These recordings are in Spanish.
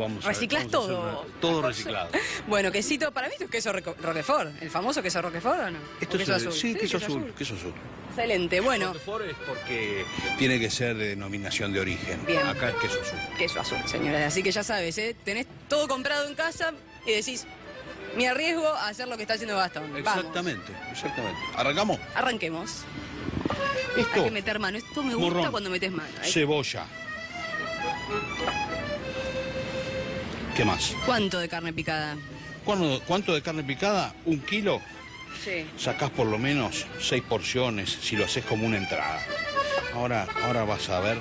Vamos hacer todo. todo reciclado. Bueno, quesito, para mí esto es queso roquefort, el famoso queso roquefort o no? Esto ¿O es queso azul. Sí, queso azul, queso azul. Excelente, bueno, Roquefort es porque tiene que ser de denominación de origen. Bien. Acá es queso azul. queso azul, señora. Así que ya sabes, ¿eh? Tenés todo comprado en casa y decís, me arriesgo a hacer lo que está haciendo Gastón. Vamos, Exactamente, exactamente. ¿Arrancamos? arranquemos. Hay Esto, que meter mano. Esto me gusta Morrón. cuando metes mano. ¿eh? cebolla. ¿Qué más? ¿Cuánto de carne picada? ¿Cuánto, de carne picada? Un kilo. Sí. Sacás por lo menos seis porciones si lo haces como una entrada. Ahora, ahora vas a ver.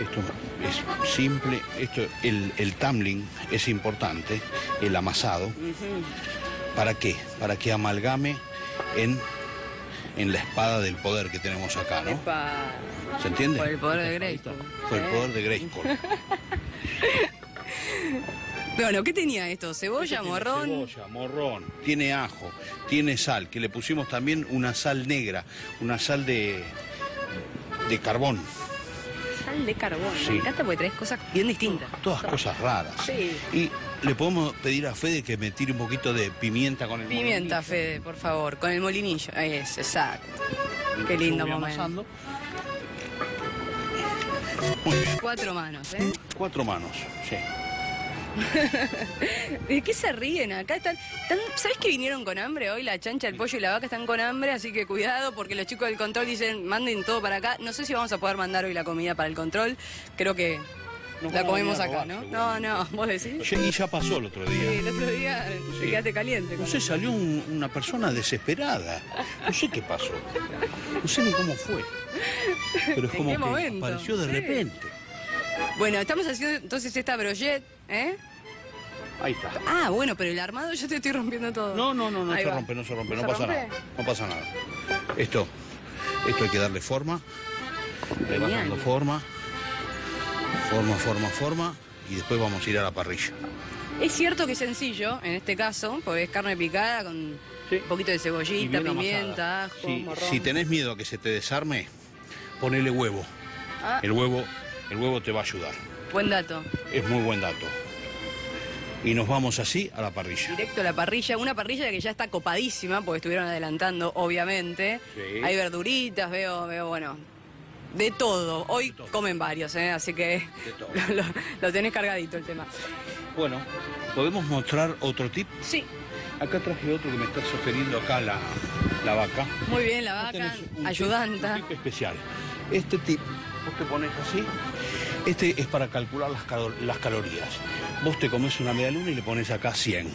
Esto es simple. Esto, el, el tumbling es importante, el amasado. ¿Para qué? Para que amalgame en, en la espada del poder que tenemos acá, ¿no? ¿Se entiende? Por el poder de. Grayskull. Por el poder de Grayskull. Bueno, ¿qué tenía esto? ¿Cebolla, Esto morrón? Cebolla, morrón, tiene ajo, tiene sal, que le pusimos también una sal negra, una sal de, de carbón. Sal de carbón. Sí. Me encanta porque traes cosas bien distintas. Todas cosas raras. Sí. Y le podemos pedir a Fede que me tire un poquito de pimienta con el Pimienta, molinillo. Fede, por favor, con el molinillo. Ahí Es, exacto. Qué lindo momento. amasando. Muy bien. Cuatro manos, ¿eh? Cuatro manos, sí. ¿De qué se ríen acá? Están, están- ¿Sabés que vinieron con hambre hoy? La chancha, el pollo y la vaca están con hambre, así que cuidado porque los chicos del control dicen manden todo para acá. No sé si vamos a poder mandar hoy la comida para el control. Creo que Nos la comemos acá, robar, ¿no? No, seguramente. no, vos decís. Y ya pasó el otro Sí, día. el otro día te Sí. quedaste caliente. No sé, salió un- una persona desesperada. No sé qué pasó. No sé ni cómo fue. Pero es ¿En como qué que momento? apareció de Sí. repente. Bueno, estamos haciendo entonces esta brochette, ¿eh? Ahí está. Ah, bueno, pero el armado yo te estoy rompiendo todo. No, no, no, no Ahí se va. rompe, no se rompe, no ¿Se pasa rompe? nada. No pasa nada. Esto, esto hay que darle forma. Le vas dando forma. Forma, forma, forma. Y después vamos a ir a la parrilla. Es cierto que es sencillo, en este caso, porque es carne picada con Sí. un poquito de cebollita, pimienta, amasada. ajo, morrón. si tenés miedo a que se te desarme, ponele huevo. Ah, El huevo, el huevo te va a ayudar. buen dato. Es muy buen dato. Y nos vamos así a la parrilla. Directo a la parrilla, una parrilla que ya está copadísima, porque estuvieron adelantando, obviamente. Sí. Hay verduritas, veo, veo, bueno, de todo. Hoy De todo. comen varios, ¿eh? así que De todo. lo, lo tenés cargadito el tema. Bueno, ¿podemos mostrar otro tip? Sí, Acá traje otro que me está sosteniendo acá la, la vaca. muy bien, la vaca, tip- ayudanta. un tip especial. Este tip, vos te pones así. Este es para calcular las, calo- las calorías. Vos te comes una media luna y le pones acá 100.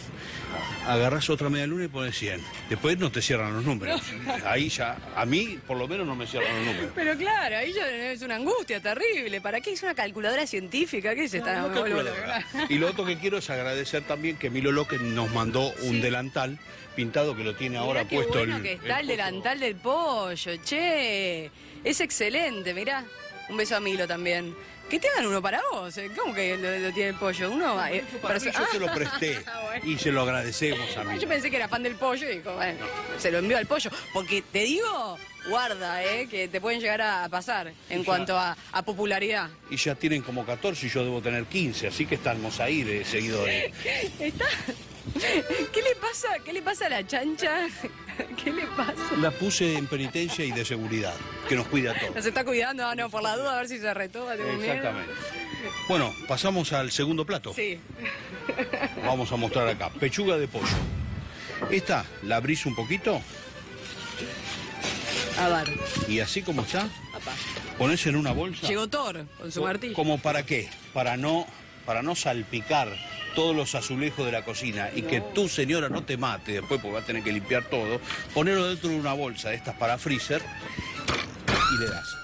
Agarrás otra media luna y pones 100. Después no te cierran los números. Ahí ya, a mí por lo menos no me cierran los números. Pero claro, ahí ya es una angustia terrible. ¿Para qué es una calculadora científica? ¿Qué es esta? No, calculadora. Y lo otro que quiero es agradecer también que Milo López nos mandó un Sí. delantal pintado que lo tiene ahora Mirá qué puesto bueno el. que está el, coso. delantal del pollo, che. Es excelente, mirá. Un beso a Milo también. Que te hagan uno para vos. eh. ¿Cómo que lo, lo tiene el pollo? Uno eh, Para mí yo se lo presté Ah, bueno. y se lo agradecemos a Ah, mí. Yo pensé que era fan del pollo y dijo, bueno, se lo envió al pollo. Porque te digo, guarda, eh, que te pueden llegar a pasar en Ya. cuanto a, a popularidad. Y ya tienen como 14 y yo debo tener 15, así que estamos ahí de seguidores. Está. ¿Qué le pasa? ¿Qué le pasa a la chancha? ¿Qué le pasa? La puse en penitencia y de seguridad, que nos cuida a todos. Nos está cuidando, ah, no, por la duda, a ver si se miedo. Exactamente. Bueno, pasamos al segundo plato. Sí. Vamos a mostrar acá. Pechuga de pollo. Esta la abrís un poquito A ver. y así como está, pones en una bolsa. Llegó Thor con su martillo. ¿Como para qué? Para no, para no salpicar todos los azulejos de la cocina y que tu señora no te mate después porque va a tener que limpiar todo, ponerlo dentro de una bolsa de estas para freezer y le das.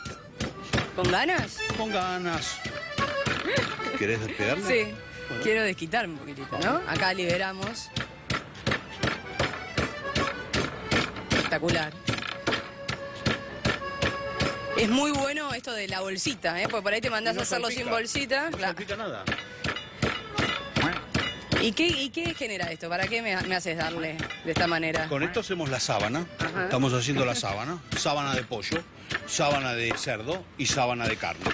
¿Con ganas? Con ganas. ¿Querés despegarle? Sí. Quiero desquitarme un poquitito, ¿no? Acá liberamos. Espectacular. Es muy bueno esto de la bolsita, ¿eh? Porque por ahí te mandás No a hacerlo salpica. sin bolsita. No Claro. nada. ¿Y qué, ¿Y qué genera esto? ¿Para qué me, me haces darle de esta manera? Con esto hacemos la sábana. Ajá. Estamos haciendo la sábana. Sábana de pollo, sábana de cerdo y sábana de carne.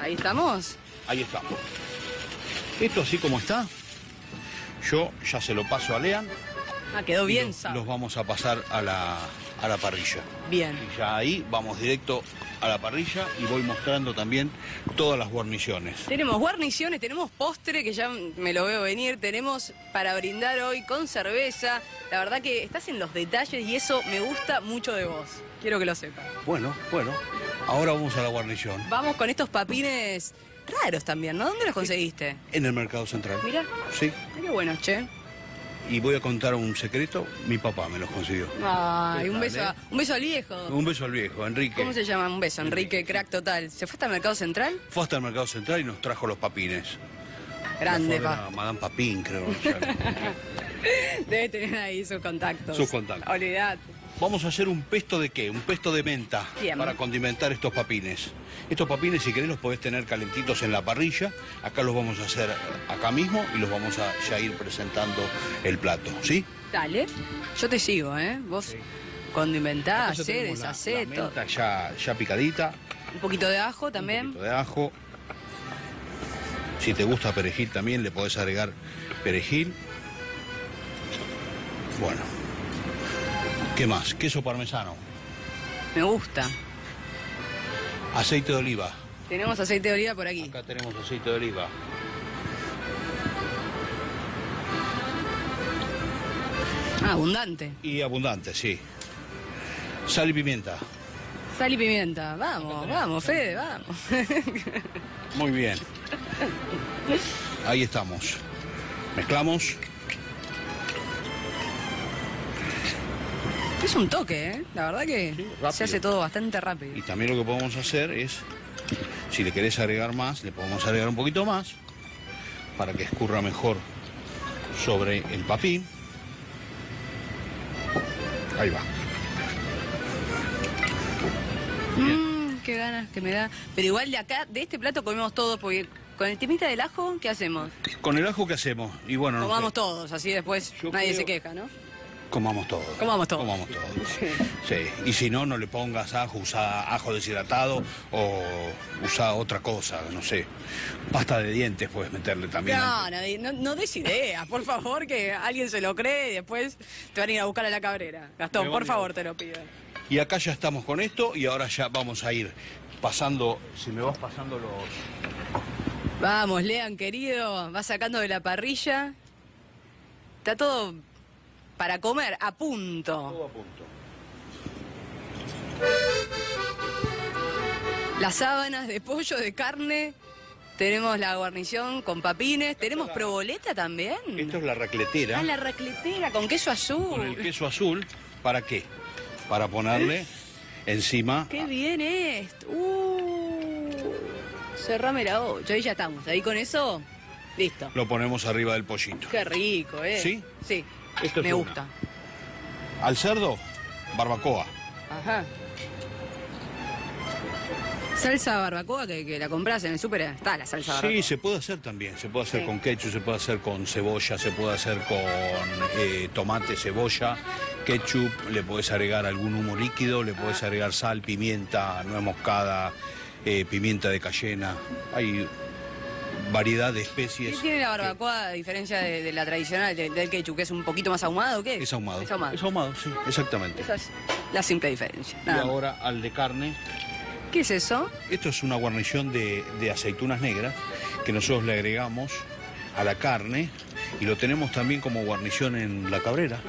Ahí estamos. Ahí estamos. Esto así como está, yo ya se lo paso a Lean. Ah, quedó bien, los, los vamos a pasar a la, a la parrilla. Bien. Y ya ahí vamos directo a la parrilla y voy mostrando también todas las guarniciones. Tenemos guarniciones, tenemos postre, que ya me lo veo venir, tenemos para brindar hoy con cerveza. La verdad que estás en los detalles y eso me gusta mucho de vos. Quiero que lo sepas. Bueno, bueno, ahora vamos a la guarnición. Vamos con estos papines raros también, ¿no? ¿Dónde los conseguiste? En el Mercado Central. Mirá, Sí. qué buenos, che. Y voy a contar un secreto, mi papá me los consiguió. Ay, ¿Qué un beso, a- un beso al viejo. Un beso al viejo, Enrique. ¿Cómo se llama? Un beso, Enrique, crack total. ¿Se fue hasta el Mercado Central? Fue hasta el Mercado Central y nos trajo los papines. Grande, pa. Madame Papín, creo. Debe tener ahí sus contactos. Sus contactos. Olvidate. Vamos a hacer un pesto de qué? Un pesto de menta Bien. para condimentar estos papines. Estos papines, si querés, los podés tener calentitos en la parrilla. Acá los vamos a hacer acá mismo y los vamos a ya ir presentando el plato, ¿sí? Dale, yo te sigo, ¿eh? Vos condimentá, Acá ya hacé, tenemos la- menta ya, ya picadita, Un poquito de ajo un también. poquito de ajo. Si te gusta perejil también le podés agregar perejil. Bueno. ¿Qué más? Queso parmesano, Me gusta. aceite de oliva. Tenemos aceite de oliva por aquí. Acá tenemos aceite de oliva. Ah, abundante. Y abundante, sí. Sal y pimienta. Sal y pimienta. Vamos, vamos, Fede, vamos. Muy bien. Ahí estamos. Mezclamos. Es un toque, ¿eh? La verdad que se hace todo bastante rápido. Y también lo que podemos hacer es, si le querés agregar más, le podemos agregar un poquito más para que escurra mejor sobre el papín. Ahí va. Mmm, qué ganas que me da. Pero igual de acá, de este plato comemos todo, porque con el timita del ajo, ¿qué hacemos? Con el ajo que hacemos. Y bueno, no Comamos sé, todos, así después Yo nadie creo- se queja, ¿no? Comamos todo. Comamos todo. Comamos todo. Sí. Y si no, no le pongas ajo, usa ajo deshidratado o usa otra cosa, no sé. Pasta de dientes puedes meterle también. No, no, no, no des ideas, por favor, que alguien se lo cree y después te van a ir a buscar a la cabrera. Gastón, Me por favor, te lo pido. Y acá ya estamos con esto y ahora ya vamos a ir pasando, si me vas pasando los... Vamos, Lean, querido, va sacando de la parrilla. Está todo para comer, a punto. Todo a punto. Las sábanas de pollo, de carne. Tenemos la guarnición con papines. Tenemos proboleta también. Esto es la racletera Ah, la racletera con queso azul. con el queso azul. ¿Para qué? Para ponerle encima... Qué bien esto. Uh, cerrame la olla. Ahí ya estamos. Ahí con eso, listo. Lo ponemos arriba del pollito. Qué rico, ¿eh? ¿Sí? Sí. Esto es Me una. gusta. Al cerdo, barbacoa. Ajá. Salsa barbacoa que, que la compras en el súper, está la salsa barbacoa. Sí, se puede hacer también. Se puede hacer Sí. con ketchup, se puede hacer con cebolla, se puede hacer con eh, tomate, cebolla, ketchup. Le puedes agregar algún humo líquido, le puedes agregar sal, pimienta, nuez moscada, eh, pimienta de cayena. Hay variedad de especies. ¿Qué tiene la barbacoa a diferencia de, de la tradicional de- del ketchup, que es un poquito más ahumado o qué? Es ahumado. Es ahumado. Es ahumado, sí, exactamente. Esa es la simple diferencia. Y más. ahora al de carne. ¿Qué es eso? Esto es una guarnición de, de aceitunas negras que nosotros le agregamos a la carne y lo tenemos también como guarnición en la cabrera.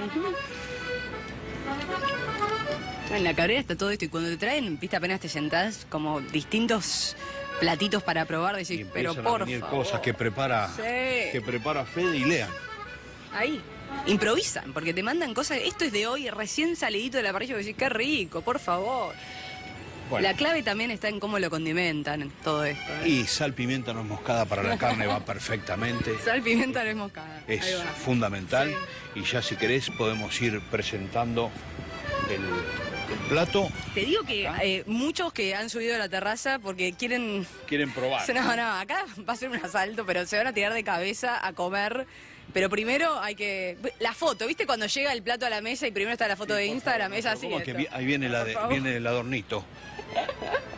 En la cabrera está todo esto y cuando te traen, viste, apenas te sentás como distintos platitos para probar, Y decís, pero empiezan a por venir favor. cosas que prepara, Sí. que prepara Fede y lean. Ahí. Improvisan, porque te mandan cosas. Esto es de hoy, recién salidito de la parrilla, y decís, qué rico, por favor. Bueno, La clave también está en cómo lo condimentan, todo esto. ¿eh? y sal, pimienta, no es moscada para la carne va perfectamente. Sal, pimienta, no es moscada. Es fundamental. Y ya si querés podemos ir presentando el, el plato. Te digo que eh, muchos que han subido a la terraza porque quieren... Quieren probar. No, no, acá va a ser un asalto, pero se van a tirar de cabeza a comer. Pero primero hay que... La foto, ¿viste? Cuando llega el plato a la mesa y primero está la foto de Instagram, es así. ¿Cómo es que esto. vi- ahí viene, la de- viene el adornito.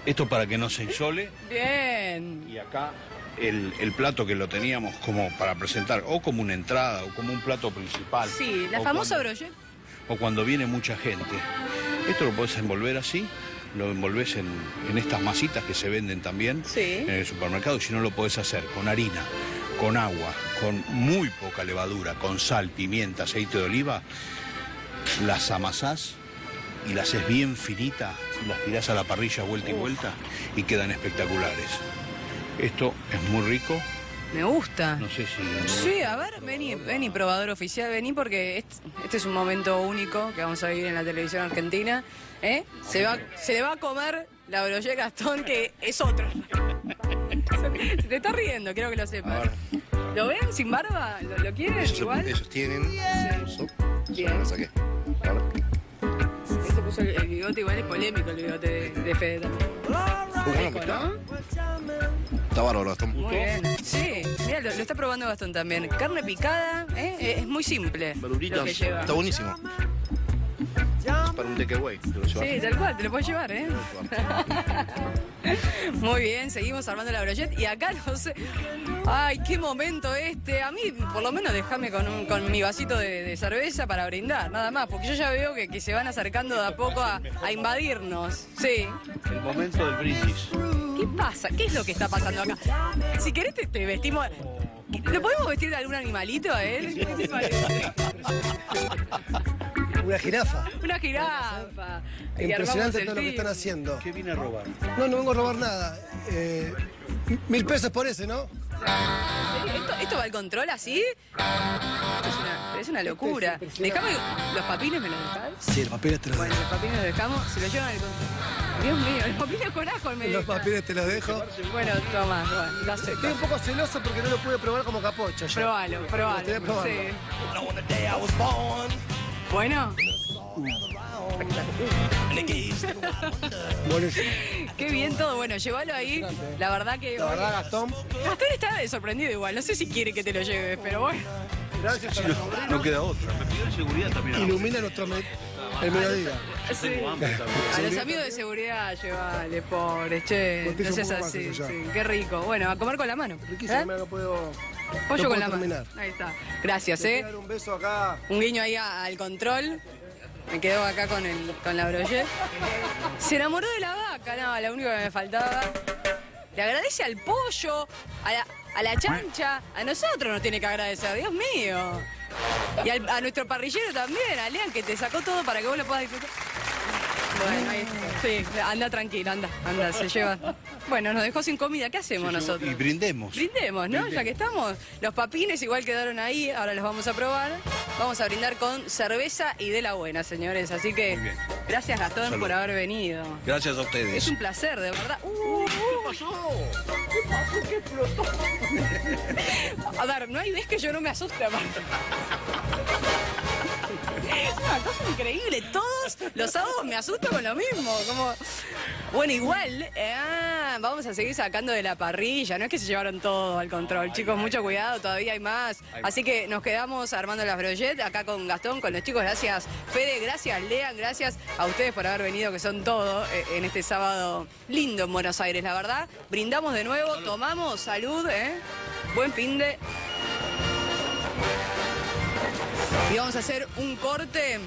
Esto para que no se insole. Bien. Y acá el, el plato que lo teníamos como para presentar, o como una entrada, o como un plato principal. Sí, la famosa broche. O cuando viene mucha gente. Esto lo podés envolver así, lo envolvés en, en estas masitas que se venden también Sí. en el supermercado, y si no lo podés hacer con harina, con agua, con muy poca levadura, con sal, pimienta, aceite de oliva, las amasás y las haces bien finita, las tirás a la parrilla vuelta y vuelta y quedan espectaculares. Esto es muy rico, Me gusta. no sé si... Sí, a ver, vení, vení, probador oficial, vení porque este, este es un momento único que vamos a vivir en la televisión argentina. ¿eh? Se, va, se le va a comer la broche Gastón, que es otro. Se te está riendo, quiero que lo sepas. ¿Lo ven sin barba? ¿Lo, lo quieren Ellos, igual? ellos tienen. Lo saqué. Ahora. Se puso el, el bigote igual es polémico el bigote de, de Fede también. Bueno, está, está bárbaro, Gastón. Muy bien. Sí, mira, lo, lo está probando Gastón también. Carne picada, ¿eh? es muy simple Verduritas. Está buenísimo. Para un takeaway. Sí, tal cual, te lo puedes llevar, ¿eh? Muy bien, seguimos armando la brochette y acá no sé. Ay, qué momento este. A mí, por lo menos, déjame con, un- con mi vasito de, de cerveza para brindar, nada más, porque yo ya veo que, que se van acercando de a poco a, a invadirnos. Sí. El momento del brindis. ¿Qué pasa? ¿Qué es lo que está pasando acá? Si querés, te, te vestimos. ¿Lo podemos vestir de algún animalito a él? Una jirafa. Una jirafa. Impresionante todo lo que están haciendo. ¿Qué vine a robar? No, no vengo a robar nada. Eh, mil pesos por ese, ¿no? ¿Esto, esto va al control así? Esto es una, es una locura. Dejame los papines, ¿me los dejás? Sí, los papeles te los Bueno, los papines los dejamos, se los llevan al control. Dios mío, los papines con ajo me Los dejan. papeles te los dejo. Bueno, toma, bueno, lo acepto. Estoy un poco celoso porque no lo pude probar como capocho. yo. Probalo, probalo. Sí. Bueno, qué bien todo. Bueno, llévalo ahí. La verdad que. La verdad, Gastón, Gastón está sorprendido igual. No sé si quiere que te lo lleves, pero bueno. gracias a la No queda otra. Ilumina nuestro me- el mediodía. Sí. A los amigos de seguridad, llévale, pobres, che. No más, así, sí, qué rico. Bueno, a comer con la mano. Riquísimo, ¿Eh? me lo puedo. Pollo no con la mano. Ahí está. Gracias, eh. un beso acá. Un guiño ahí al control. Me quedo acá con, el, con la broche. Se enamoró de la vaca, no, lo único que me faltaba. Le agradece al pollo, a la, a la chancha, a nosotros nos tiene que agradecer, Dios mío. Y al- a nuestro parrillero también, a Lean, que te sacó todo para que vos lo puedas disfrutar. Bueno, ahí sí, anda tranquila, anda, anda, se lleva. Bueno, nos dejó sin comida, ¿qué hacemos nosotros? Y brindemos. Brindemos, ¿no? Ya que estamos. Los papines igual quedaron ahí, ahora los vamos a probar. Vamos a brindar con cerveza y de la buena, señores. Así que bien. gracias Gastón Salud. por haber venido. Gracias a Es ustedes. un placer, de verdad. Uh, ¿Qué pasó? ¿Qué pasó? ¿Qué explotó? A ver, no hay vez que yo no me asuste, aparte. Una cosa increíble. Todos los sábados me asusto con lo mismo. Como... Bueno, igual, eh, ah, vamos a seguir sacando de la parrilla. No es que se llevaron todo al control. Chicos, mucho cuidado, todavía hay más. Así que nos quedamos armando las brochettes acá con Gastón, con los chicos. Gracias, Fede, gracias, Lean, gracias a ustedes por haber venido, que son todo eh, en este sábado lindo en Buenos Aires, la verdad. Brindamos de nuevo, tomamos salud, ¿eh? Buen fin de. Y vamos a hacer un corte.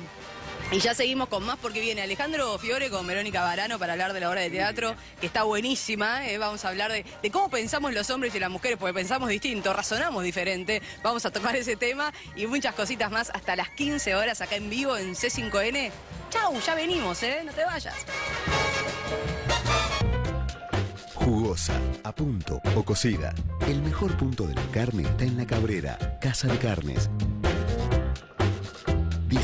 Y ya seguimos con más porque viene Alejandro Fiore con Verónica Barano para hablar de la obra de teatro, que está buenísima. ¿eh? Vamos a hablar de, cómo pensamos los hombres y las mujeres, porque pensamos distinto, razonamos diferente. Vamos a tocar ese tema y muchas cositas más hasta las 15 horas acá en vivo en C5N. Chau, ya venimos, ¿eh? No te vayas. Jugosa, a punto o cocida. El mejor punto de la carne está en la Cabrera, Casa de Carnes.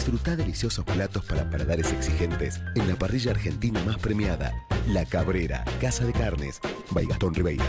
Disfruta deliciosos platos para paladares exigentes en la parrilla argentina más premiada, La Cabrera, Casa de Carnes, by Gastón Ribeira.